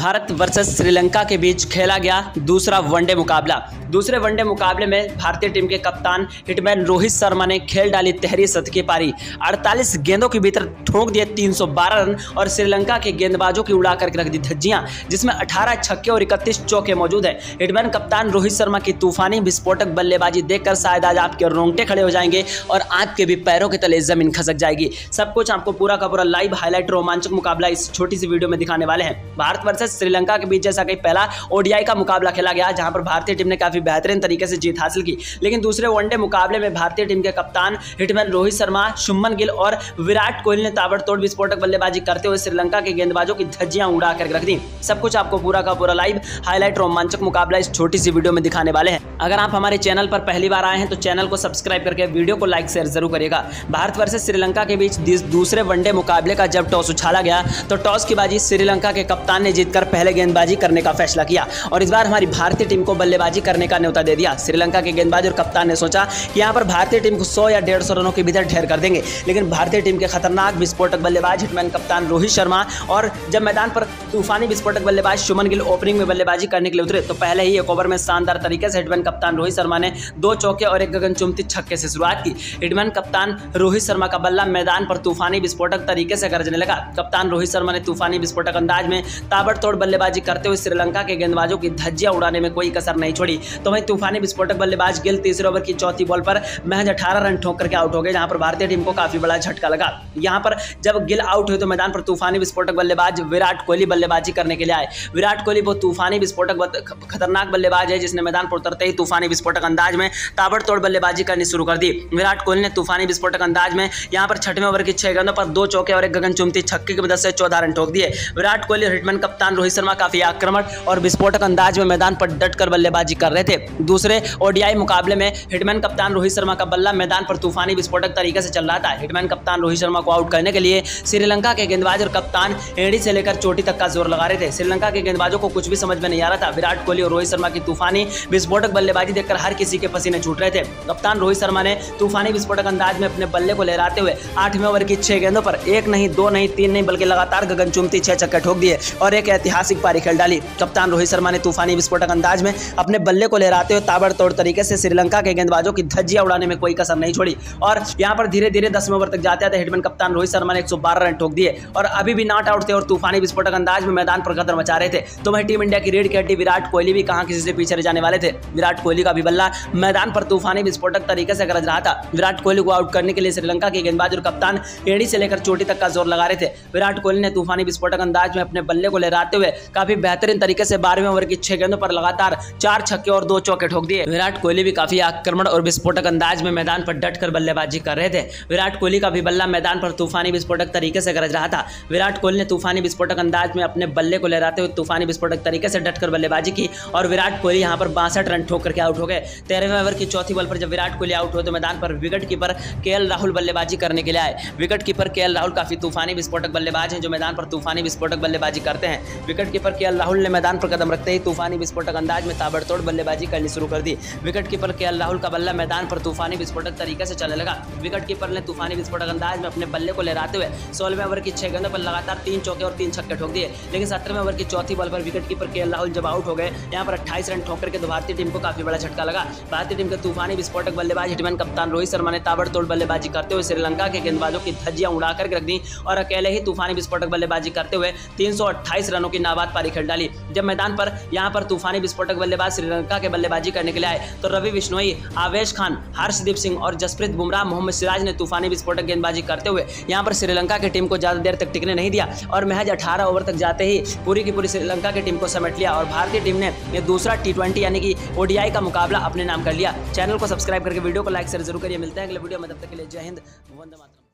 Bharat versus Sri Lanka के बीच खेला गया दूसरा वनडे मुकाबला। दूसरे वनडे मुकाबले में भारतीय टीम के कप्तान हिटमैन रोहित शर्मा ने खेल डाली तहरी की पारी 48 गेंदों के भीतर ठोंक दिए 312 रन और श्रीलंका के गेंदबाजों की उड़ा करके रख दी धज्जियाँ, जिसमें 18 छक्के और 31 चौके मौजूद हैं। हिटमैन कप्तान रोहित शर्मा की तूफानी विस्फोटक बल्लेबाजी देखकर शायद आज आपके रोंगटे खड़े हो जाएँगे और आपके भी पैरों के तले ज़मीन खसक जाएगी। सब कुछ आपको पूरा का पूरा लाइव हाईलाइट रोमांचक मुकाबला इस छोटी सी वीडियो में दिखाने वाले हैं। भारत वर्सेस श्रीलंका के बीच जैसा कि पहला ओडीआई का मुकाबला खेला गया, जहाँ पर भारतीय टीम ने काफ़ी बेहतरीन तरीके से जीत हासिल की। लेकिन दूसरे वनडे मुकाबले में भारतीय टीम के कप्तान हिटमैन रोहित शर्मा, शुभमन गिल और विराट कोहली ने ताबड़तोड़ विस्फोटक बल्लेबाजी करते हुए श्रीलंका के गेंदबाजों की धज्जियाँ उड़ा कर रख दी। सब कुछ आपको पूरा का पूरा लाइव हाईलाइट रोमांचक मुकाबला इस छोटी सी वीडियो में दिखाने वाले हैं। अगर आप हमारे चैनल पर पहली बार आए हैं तो चैनल को सब्सक्राइब करके वीडियो को लाइक शेयर ज़रूर करिएगा। भारत वर्सेस श्रीलंका के बीच दूसरे वनडे मुकाबले का जब टॉस उछाला गया तो टॉस की बाजी श्रीलंका के कप्तान ने जीतकर पहले गेंदबाजी करने का फैसला किया और इस बार हमारी भारतीय टीम को बल्लेबाजी करने का न्योता दे दिया। श्रीलंका के गेंदबाज और कप्तान ने सोचा कि यहाँ पर भारतीय टीम को सौ या डेढ़ रनों के भीतर ढेर कर देंगे, लेकिन भारतीय टीम के खतरनाक विस्फोटक बल्लेबाज, हिटमैन कप्तान रोहित शर्मा और जब मैदान पर तूफानी विस्फोटक बल्लेबाज शुमन गिल ओपनिंग में बल्लेबाजी करने के लिए उतरे तो पहले ही एक ओवर में शानदार तरीके से हिटमैन कप्तान रोहित शर्मा ने दो चौके और एक गगन चुमती छक्के से शुरुआत की। हिटमैन कप्तान रोहित शर्मा का बल्ला मैदान पर तूफानी विस्फोटक तरीके से गरजने लगा। कप्तान रोहित शर्मा ने तूफानी विस्फोटक अंदाज में ताबड़तोड़ बल्लेबाजी करते हुए श्रीलंका के गेंदबाजों की धज्जियाँ उड़ाने में कोई कसर नहीं छोड़ी। तो वहीं तूफानी विस्फोटक बल्लेबाज गिल तीसरे ओवर की चौथी बॉल पर महज अठारह रन ठोक करके आउट हो गए, जहाँ पर भारतीय टीम को काफ़ी बड़ा झटका लगा। यहाँ पर जब गिल आउट हुए तो मैदान पर तूफानी विस्फोटक बल्लेबाज विराट कोहली बल्लेबाजी करने के लिए आए। विराट कोहली वो तूफानी विस्फोटक खतरनाक बल्लेबाज है, जिसने मैदान पर उतरते ही तूफानी विस्फोटक अंदाज में ताबड़तोड़ बल्लेबाजी करनी शुरू कर दी। विराट कोहली ने तूफानी विस्फोटक अंदाज में यहाँ पर छठवें ओवर की छह गेंदों पर दो चौके और एक गगन चुमती छक्के की मदद से चौदह रन ठोक दिए। विराट कोहली हिटमैन कप्तान रोहित शर्मा काफ़ी आक्रमण और विस्फोटक अंदाज में मैदान पर डटकर बल्लेबाजी कर रहे थे। दूसरे ओडीआई मुकाबले में हिटमैन कप्तान रोहित शर्मा का बल्ला मैदान पर तूफानी विस्फोटक तरीके से चल रहा था। हिटमैन कप्तान रोहित शर्मा को आउट करने के लिए श्रीलंका के गेंदबाज और कप्तान एड़ी से लेकर चोटी तक का ज़ोर लगा रहे थे। श्रीलंका के गेंदबाजों को कुछ भी समझ में नहीं आ रहा था। विराट कोहली और रोहित शर्मा की तूफानी विस्फोटक बल्लेबाजी देखकर हर किसी के पसीने छूट रहे थे। कप्तान रोहित शर्मा ने तूफानी विस्फोटक अंदाज में अपने बल्ले को लहराते हुए आठवें ओवर की छह गेंदों पर एक नहीं, दो नहीं, तीन नहीं, बल्कि लगातार गगन चुमती छह चक्कर ठोक दिए और एक ऐतिहासिक पारी खेल डाली। कप्तान रोहित शर्मा ने तूफानी विस्फोटक अंदाज में अपने बल्ले को लहराते हुए ताबड़तोड़ तरीके से श्रीलंका के गेंदबाजों की धज्जियाँ उड़ाने में कोई कसर नहीं छोड़ी। और यहाँ पर धीरे धीरे दसवें ओवर तक जाते थे हिटमैन कप्तान रोहित शर्मा ने एक सौ बारह रन ठोक दिए और अभी भी नॉट आउट थे और तूफानी विस्फोटक अंदाज में मैदान पर कदर मचा रहे थे। तो वही टीम इंडिया की रेड की विराट कोहली भी कहाँ किसी से पीछे रह जाने वाले थे? विराट कोहली का भी बल्ला मैदान पर तूफानी विस्फोटक तरीके से गरज रहा था। विराट कोहली को आउट करने के लिए श्रीलंका के गेंदबाज और कप्तान एड़ी से लेकर चोटी तक का ज़ोर लगा रहे थे। विराट कोहली ने तूफानी विस्फोटक अंदाज में अपने बल्ले को लहराते हुए काफ़ी बेहतरीन तरीके से बारहवें ओवर की छह गेंदों पर लगातार चार छक्के और दो चौके ठोक दिए। विराट कोहली भी काफ़ी आक्रमण और विस्फोटक अंदाज में मैदान पर डटकर बल्लेबाजी कर रहे थे। विराट कोहली का भी बल्ला मैदान पर तूफानी विस्फोटक तरीके से गरज रहा था। विराट कोहली ने तूफानी विस्फोटक अंदाज में अपने बल्ले को लहराते हुए तूफानी विस्फोटक तरीके से डटकर बल्लेबाजी की और विराट कोहली यहाँ पर बासठ रन ठोक करके आउट हो गए। तेरहवें ओवर की चौथी बॉल पर जब विराट कोहली आउट हुए तो मैदान पर विकेट कीपर के राहुल बल्लेबाजी करने के लिए आए। विकेट कीपर के राहुल काफ़ी तूफानी विस्फोटक बल्लेबाज हैं जो मैदान पर तूफानी विस्फोटक बल्लेबाजी करते हैं। विकेट कीपर के राहुल ने मैदान पर कदम रखते ही तूफानी विस्फोटक अंदाज में ताबड़तोड़ बल्लेबाजी करनी शुरू कर दी। विकेट कीपर के राहुल का बल्ला मैदान पर तूफानी विस्फोटक तरीके से चलने लगा। विकेट कीपर ने तूफानी विस्फोटक अंदाज में अपने बल्ले को लहराते हुए सोलहवें ओवर की छह गेंदों पर लगातार तीन चौके और तीन छक्के ठोक दिए। लेकिन सत्रहवें ओवर की चौथी बॉल पर विकेट कीपर के राहुल जब आउट हो गए, यहाँ पर अट्ठाईस रन ठोकर के भारतीय टीम को काफ़ी बड़ा झटका लगा। भारतीय टीम के तूफानी विस्फोटक बल्लेबाज हिटमैन कप्तान रोहित शर्मा ने ताबड़तोड़ बल्लेबाजी करते हुए श्रीलंका के गेंदबाजों की धज्जियाँ उड़ा कर रख दी और अकेले ही तूफानी विस्फोटक बल्लेबाजी करते हुए तीन रनों की नाबाद पारी खेल डाली। जब मैदान पर यहाँ पर तूफानी विस्फोटक बल्लेबाज श्रीलंका के बल्लेबाजी करने के लिए आए तो रवि बिश्नोई आवेश खान, हर्षदीप सिंह और जसप्रीत बुमराह, मोहम्मद सिराज ने तूफानी विस्फोटक गेंदबाजी करते हुए यहाँ पर श्रीलंका की टीम को ज़्यादा देर तक टिकने नहीं दिया और महज अठारह ओवर तक जाते ही पूरी की पूरी श्रीलंका की टीम को समेट लिया और भारतीय टीम ने दूसरा टी यानी कि ओडीआई का मुकाबला अपने नाम कर लिया। चैनल को सब्सक्राइब करके वीडियो को लाइक, शेयर ज़रूर करिए। मिलते हैं अगले वीडियो में, तब तक के लिए जय हिंद, वंदे मातरम।